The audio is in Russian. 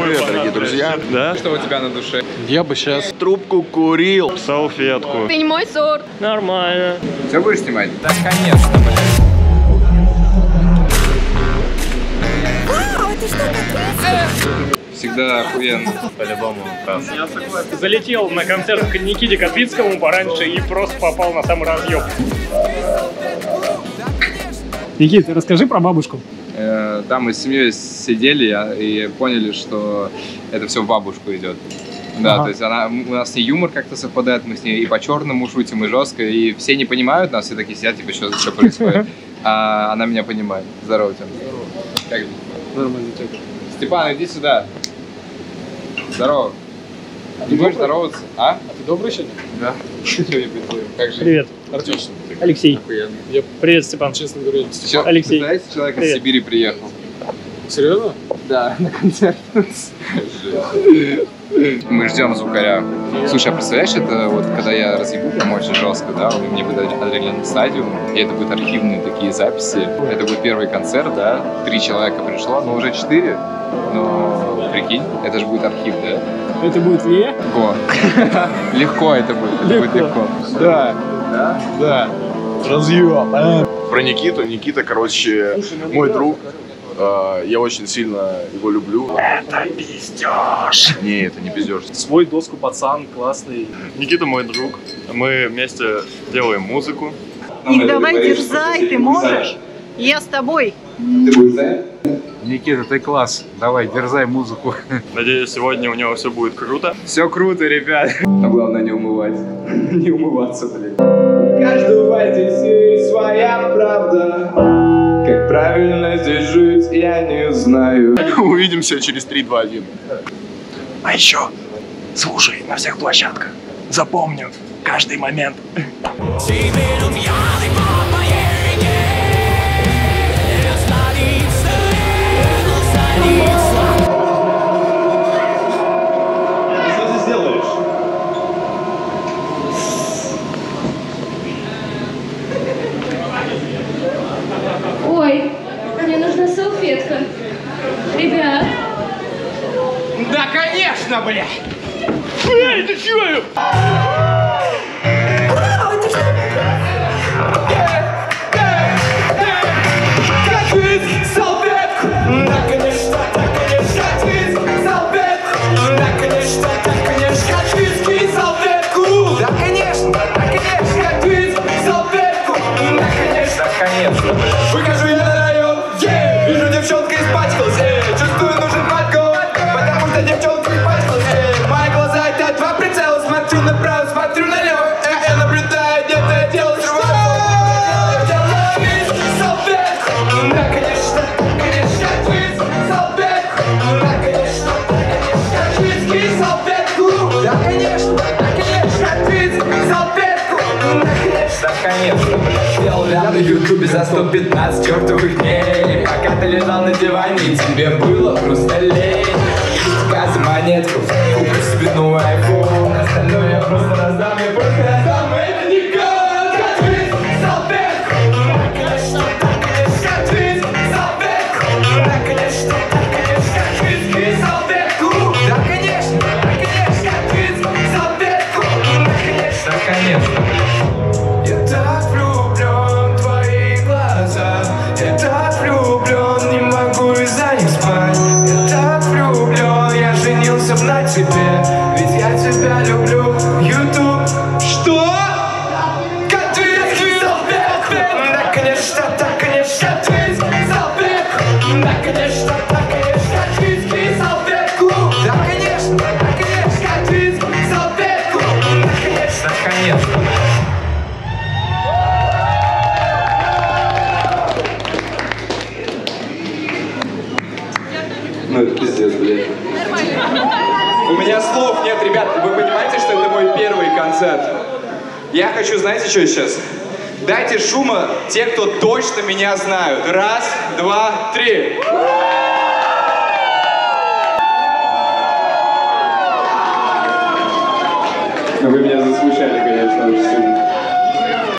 Привет, дорогие друзья. Да? Что у тебя на душе? Я бы сейчас трубку курил. Салфетку. Ты не мой сорт. Нормально. Все будешь снимать? Да, конечно, блядь. Всегда охуенно. По-любому Залетел на концерт к Никите Котвицкому пораньше и просто попал на самый разъем. Никит, расскажи про бабушку. Э, Там мы с семьей сидели а, и поняли, что это все в бабушку идет. Да, Ага. то есть она, у нас и юмор как-то совпадает, мы с ней и по-черному шутим, и жестко, и все не понимают нас, все такие сидят, типа, что, что происходит. А она меня понимает. Здорово, Тём. Как же? Нормально, Степан, иди сюда. Здорово. Не будешь здороваться? А? ты добрый сегодня? Да. Как же? Привет. Артем. Алексей. Охуенно. Привет, Степан. Честно говоря, Чё, Алексей. Представляете, человек из Привет. Сибири приехал. серьезно? Да, на концерт. Мы ждем звукаря. Слушай, а представляешь, это вот когда я разъебу прям очень жестко, да, и мне будет адреналин стадиум, и это будут архивные такие записи. Это будет первый концерт, да, три человека пришло, но уже четыре. Но прикинь, это же будет архив, да? Это будет Ле? Легко. Легко это будет. Это будет Легко. легко. Да, Да? Разъем. Про Никиту. Никита, короче, мой друг. Э, Я очень сильно его люблю. Это пиздеж. Не, это не пиздеж. Свой доску пацан, классный. Никита мой друг. Мы вместе делаем музыку. Ник, давай дерзай, ты можешь? Я с тобой. Ты будешь занят? Никита, ты класс. Давай, дерзай музыку. Надеюсь, сегодня у него все будет круто. Все круто, ребят. Но главное не умывать. Не умываться, блин. Каждого здесь есть своя правда. Как правильно здесь жить, я не знаю. Увидимся через 3, 2, 1. А еще, слушай на всех площадках. Запомню каждый момент. Ой, салфетка. Ребят. Да, конечно, блядь! Выкажу я на район, конечно, Сделал я на ютубе за 115 чертовых дней. Пока ты лежал на диване, тебе было просто лень. Газ монетку, себе новый айфон. Остальное я просто раздам, я просто раздам Это пиздец, блядь. У меня слов нет, ребят. Вы понимаете, что это мой первый концерт? Я хочу, знаете, что сейчас? Дайте шума те, кто точно меня знают. Раз, два, три.